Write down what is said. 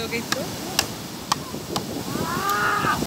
हो गई तो